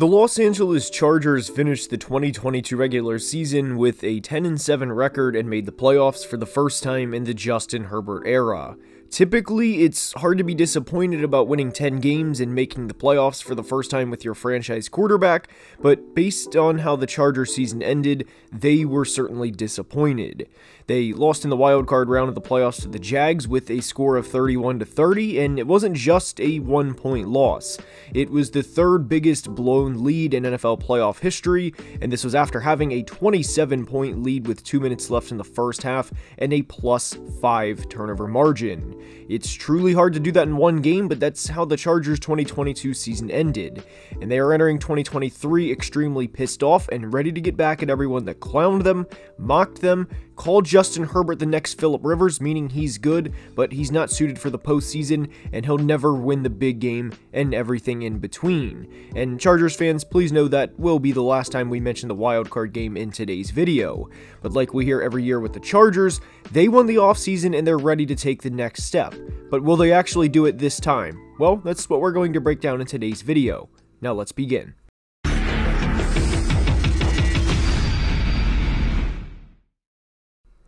The Los Angeles Chargers finished the 2022 regular season with a 10-7 record and made the playoffs for the first time in the Justin Herbert era. Typically, it's hard to be disappointed about winning 10 games and making the playoffs for the first time with your franchise quarterback, but based on how the Chargers season ended, they were certainly disappointed. They lost in the wild card round of the playoffs to the Jags with a score of 31 to 30, and it wasn't just a 1-point loss. It was the third biggest blown lead in NFL playoff history, and this was after having a 27-point lead with 2 minutes left in the first half and a plus 5 turnover margin. It's truly hard to do that in one game, but that's how the Chargers 2022 season ended. And they are entering 2023 extremely pissed off and ready to get back at everyone that clowned them, mocked them, called Justin Herbert the next Philip Rivers, meaning he's good, but he's not suited for the postseason, and he'll never win the big game, and everything in between. And Chargers fans, please know that will be the last time we mention the wildcard game in today's video. But like we hear every year with the Chargers, they won the offseason and they're ready to take the next step. But will they actually do it this time? Well, that's what we're going to break down in today's video. Now let's begin.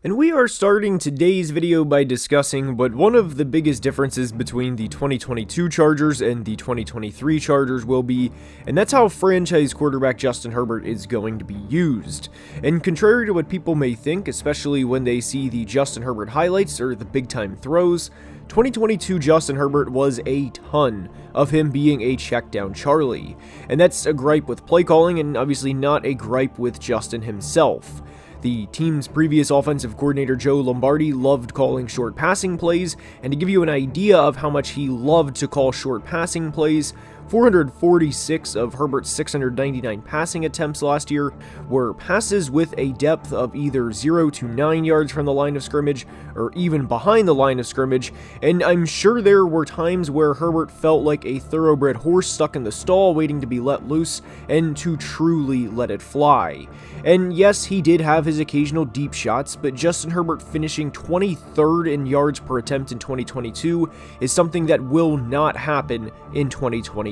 And we are starting today's video by discussing what one of the biggest differences between the 2022 Chargers and the 2023 Chargers will be, and that's how franchise quarterback Justin Herbert is going to be used. And contrary to what people may think, especially when they see the Justin Herbert highlights or the big time throws, 2022 Justin Herbert was a ton of him being a check down Charlie. And that's a gripe with play calling and obviously not a gripe with Justin himself. The team's previous offensive coordinator Joe Lombardi loved calling short passing plays, and to give you an idea of how much he loved to call short passing plays, 446 of Herbert's 699 passing attempts last year were passes with a depth of either 0 to 9 yards from the line of scrimmage or even behind the line of scrimmage, and I'm sure there were times where Herbert felt like a thoroughbred horse stuck in the stall waiting to be let loose and to truly let it fly. And yes, he did have his occasional deep shots, but Justin Herbert finishing 23rd in yards per attempt in 2022 is something that will not happen in 2023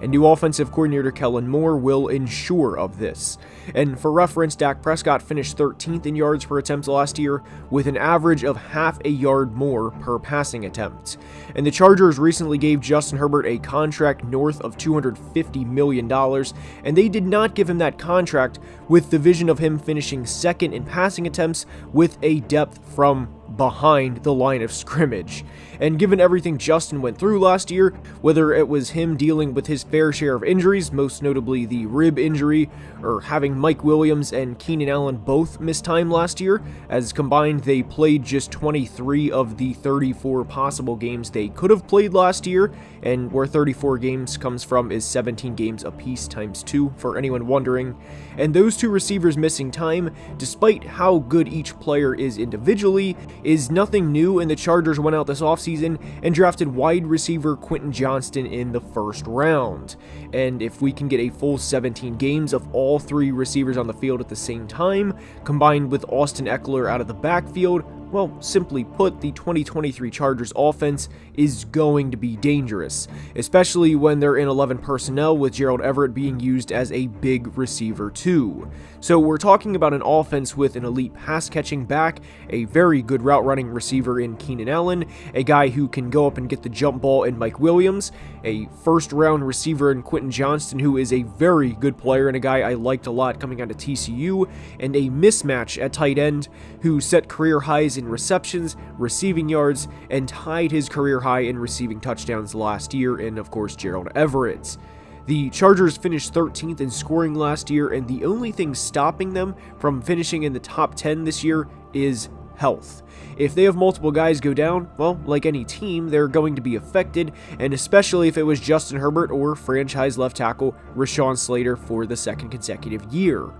and new offensive coordinator Kellen Moore will ensure of this. And for reference, Dak Prescott finished 13th in yards per attempt last year, with an average of half a yard more per passing attempt. And the Chargers recently gave Justin Herbert a contract north of $250 million, and they did not give him that contract with the vision of him finishing second in passing attempts with a depth from behind the line of scrimmage. And given everything Justin went through last year, whether it was him dealing with his fair share of injuries, most notably the rib injury, or having Mike Williams and Keenan Allen both miss time last year, as combined they played just 23 of the 34 possible games they could have played last year, and where 34 games comes from is 17 games apiece times 2, for anyone wondering. And those two receivers missing time, despite how good each player is individually, is nothing new, and the Chargers went out this offseason and drafted wide receiver Quentin Johnston in the first round. And if we can get a full 17 games of all three receivers on the field at the same time, combined with Austin Ekeler out of the backfield, well, simply put, the 2023 Chargers offense is going to be dangerous, especially when they're in 11 personnel with Gerald Everett being used as a big receiver too. So we're talking about an offense with an elite pass catching back, a very good route running receiver in Keenan Allen, a guy who can go up and get the jump ball in Mike Williams, a first round receiver in Quentin Johnston who is a very good player and a guy I liked a lot coming out of TCU, and a mismatch at tight end who set career highs in in receptions, receiving yards, and tied his career high in receiving touchdowns last year and of course, Gerald Everett. The Chargers finished 13th in scoring last year, and the only thing stopping them from finishing in the top 10 this year is health. If they have multiple guys go down, well, like any team, they're going to be affected, and especially if it was Justin Herbert or franchise left tackle Rashawn Slater for the second consecutive year.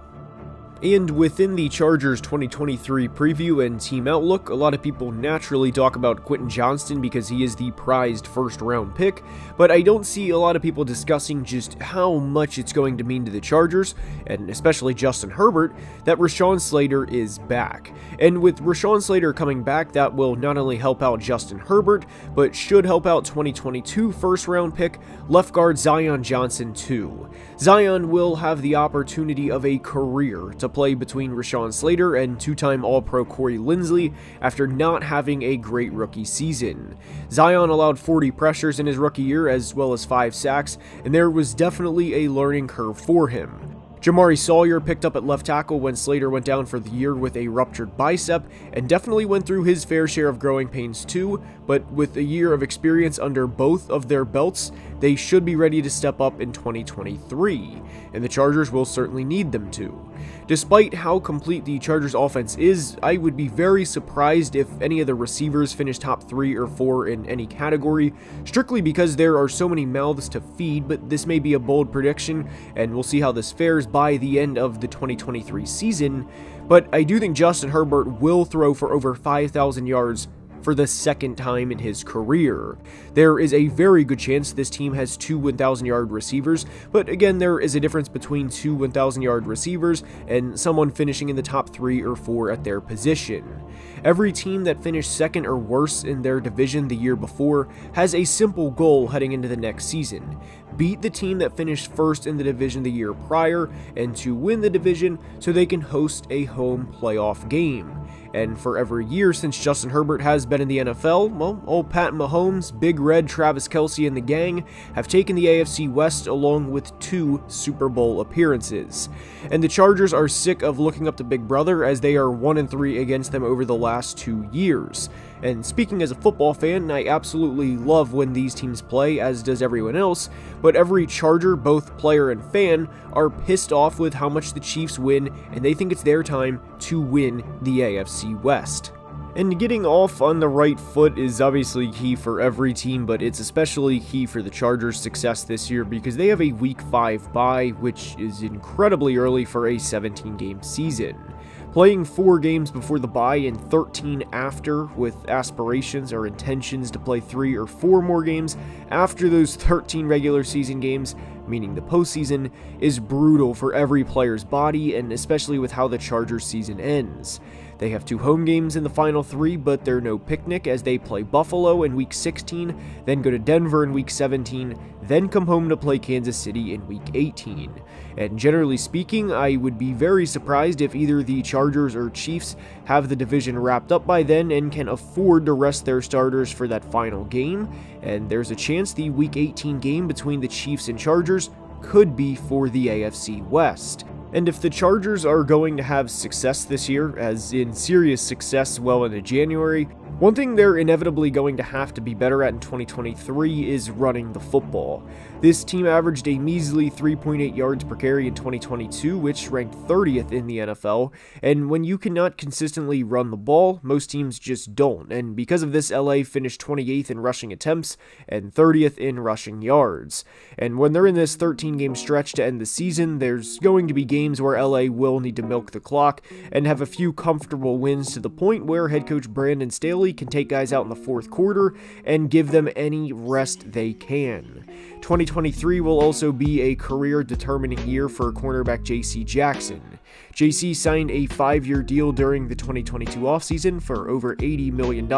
And within the Chargers 2023 preview and team outlook, a lot of people naturally talk about Quentin Johnston because he is the prized first round pick, but I don't see a lot of people discussing just how much it's going to mean to the Chargers, and especially Justin Herbert, that Rashawn Slater is back. And with Rashawn Slater coming back, that will not only help out Justin Herbert, but should help out 2022 first round pick left guard Zion Johnson too. Zion will have the opportunity of a career to play between Rashawn Slater and two-time All-Pro Corey Linsley after not having a great rookie season. Zion allowed 40 pressures in his rookie year as well as 5 sacks, and there was definitely a learning curve for him. Jamaree Salyer picked up at left tackle when Slater went down for the year with a ruptured bicep, and definitely went through his fair share of growing pains too, but with a year of experience under both of their belts, they should be ready to step up in 2023, and the Chargers will certainly need them to. Despite how complete the Chargers offense is, I would be very surprised if any of the receivers finish top 3 or 4 in any category, strictly because there are so many mouths to feed, but this may be a bold prediction, and we'll see how this fares by the end of the 2023 season. But I do think Justin Herbert will throw for over 5,000 yards for the second time in his career. There is a very good chance this team has two 1,000 yard receivers, but again, there is a difference between two 1,000 yard receivers and someone finishing in the top three or four at their position. Every team that finished second or worse in their division the year before has a simple goal heading into the next season beat the team that finished first in the division the year prior, and to win the division so they can host a home playoff game. And for every year since Justin Herbert has been in the NFL, well, old Pat Mahomes, Big Red, Travis Kelce, and the gang have taken the AFC West along with two Super Bowl appearances. And the Chargers are sick of looking up to Big Brother as they are 1 and 3 against them over the last two years. And speaking as a football fan, I absolutely love when these teams play, as does everyone else, but every Charger, both player and fan, are pissed off with how much the Chiefs win, and they think it's their time to win the AFC West. And getting off on the right foot is obviously key for every team, but it's especially key for the Chargers' success this year because they have a Week 5 bye, which is incredibly early for a 17 game season. Playing 4 games before the bye and 13 after, with aspirations or intentions to play 3 or 4 more games after those 13 regular season games, meaning the postseason, is brutal for every player's body and especially with how the Chargers season ends. They have two home games in the final three, but they're no picnic as they play Buffalo in week 16, then go to Denver in week 17, then come home to play Kansas City in week 18. And generally speaking, I would be very surprised if either the Chargers or Chiefs have the division wrapped up by then and can afford to rest their starters for that final game. And there's a chance the week 18 game between the Chiefs and Chargers could be for the AFC West. And if the Chargers are going to have success this year, as in serious success well into January, one thing they're inevitably going to have to be better at in 2023 is running the football. This team averaged a measly 3.8 yards per carry in 2022, which ranked 30th in the NFL, and when you cannot consistently run the ball, most teams just don't, and because of this, LA finished 28th in rushing attempts and 30th in rushing yards. And when they're in this 13 game stretch to end the season, there's going to be games where LA will need to milk the clock and have a few comfortable wins to the point where head coach Brandon Staley can take guys out in the fourth quarter and give them any rest they can. 2023 will also be a career determining year for cornerback JC Jackson. JC signed a five year deal during the 2022 offseason for over $80 million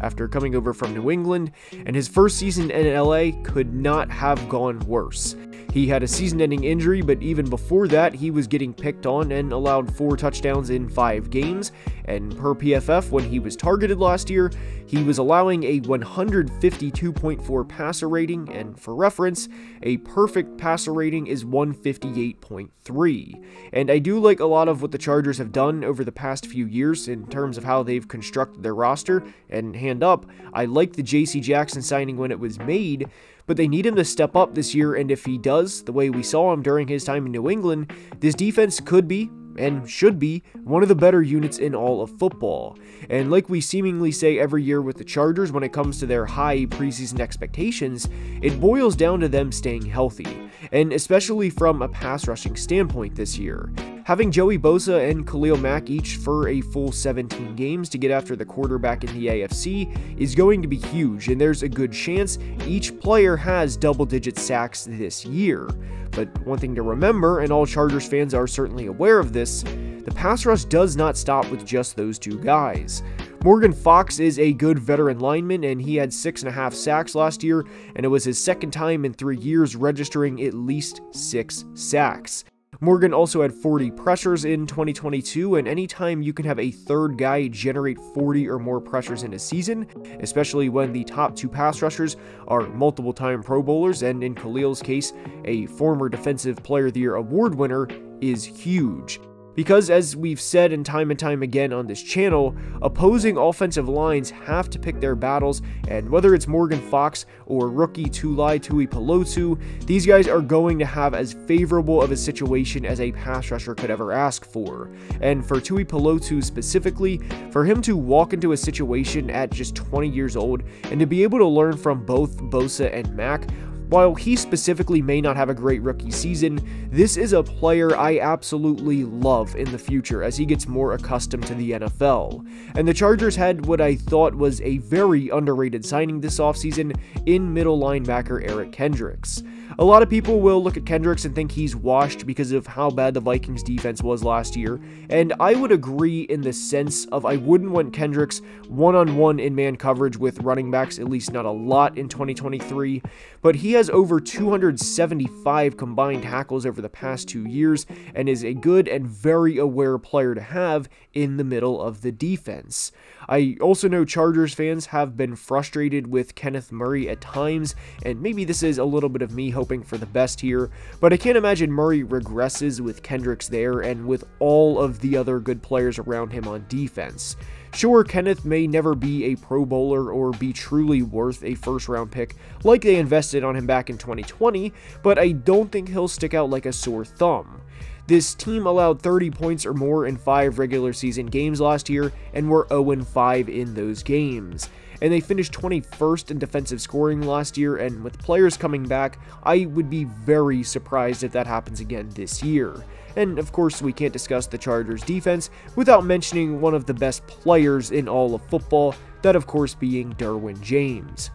after coming over from New England, and his first season in LA could not have gone worse. He had a season ending injury, but even before that, he was getting picked on and allowed four touchdowns in five games. And per PFF, when he was targeted last year, he was allowing a 152.4 passer rating, and for reference, a perfect passer rating is 158.3. And I do like a lot of what the Chargers have done over the past few years in terms of how they've constructed their roster, and hand up, I like the JC Jackson signing when it was made but they need him to step up this year, and if he does, the way we saw him during his time in New England, this defense could be, and should be, one of the better units in all of football. And like we seemingly say every year with the Chargers when it comes to their high preseason expectations, it boils down to them staying healthy, and especially from a pass rushing standpoint this year. Having Joey Bosa and Khalil Mack each for a full 17 games to get after the quarterback in the AFC is going to be huge, and there's a good chance each player has double digit sacks this year. But one thing to remember, and all Chargers fans are certainly aware of this, the pass rush does not stop with just those two guys. Morgan Fox is a good veteran lineman, and he had six and a half sacks last year, and it was his second time in three years registering at least six sacks. Morgan also had 40 pressures in 2022, and anytime you can have a third guy generate 40 or more pressures in a season, especially when the top two pass rushers are multiple time Pro Bowlers, and in Khalil's case, a former Defensive Player of the Year award winner, is huge. Because, as we've said and time and time again on this channel, opposing offensive lines have to pick their battles, and whether it's Morgan Fox or rookie Tuli Tuipulotu, these guys are going to have as favorable of a situation as a pass rusher could ever ask for. And for Tuipulotu specifically, for him to walk into a situation at just 20 years old and to be able to learn from both Bosa and Mack while he specifically may not have a great rookie season, this is a player I absolutely love in the future as he gets more accustomed to the NFL. And the Chargers had what I thought was a very underrated signing this offseason in middle linebacker Eric Kendricks. A lot of people will look at Kendricks and think he's washed because of how bad the Vikings defense was last year, and I would agree in the sense of I wouldn't want Kendricks one on one in man coverage with running backs, at least not a lot in 2023, but he has over 275 combined tackles over the past two years and is a good and very aware player to have in the middle of the defense. I also know Chargers fans have been frustrated with Kenneth Murray at times, and maybe this is a little bit of me hoping for the best here, but I can't imagine Murray regresses with Kendricks there and with all of the other good players around him on defense. Sure, Kenneth may never be a Pro Bowler or be truly worth a first round pick like they invested on him back in 2020, but I don't think he'll stick out like a sore thumb. This team allowed 30 points or more in 5 regular season games last year and were 0 5 in those games. And they finished 21st in defensive scoring last year, and with players coming back, I would be very surprised if that happens again this year. And of course, we can't discuss the Chargers defense without mentioning one of the best players in all of football, that of course being Derwin James.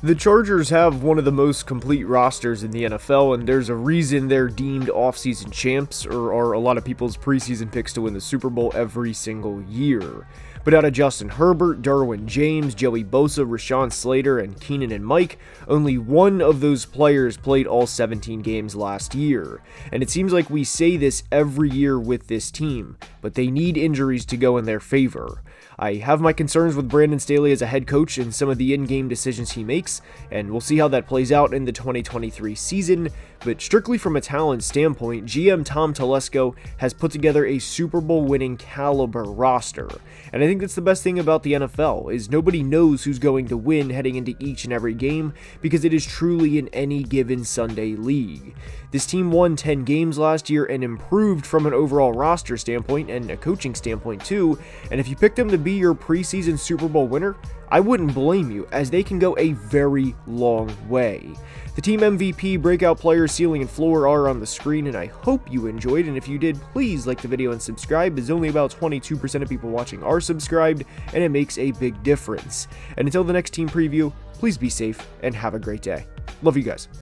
The Chargers have one of the most complete rosters in the NFL, and there's a reason they're deemed offseason champs, or are a lot of people's preseason picks to win the Super Bowl every single year. But out of Justin Herbert, Derwin James, Joey Bosa, Rashawn Slater, and Keenan and Mike, only one of those players played all 17 games last year. And it seems like we say this every year with this team, but they need injuries to go in their favor. I have my concerns with Brandon Staley as a head coach and some of the in-game decisions he makes, and we'll see how that plays out in the 2023 season, but strictly from a talent standpoint, GM Tom Telesco has put together a Super Bowl winning caliber roster. And I think that's the best thing about the NFL is nobody knows who's going to win heading into each and every game because it is truly in any given Sunday league. This team won 10 games last year and improved from an overall roster standpoint and a coaching standpoint too, and if you pick them to be your preseason Super Bowl winner, I wouldn't blame you, as they can go a very long way. The team MVP, breakout players, ceiling, and floor are on the screen, and I hope you enjoyed, and if you did, please like the video and subscribe, as only about 22% of people watching are subscribed, and it makes a big difference. And until the next team preview, please be safe and have a great day. Love you guys.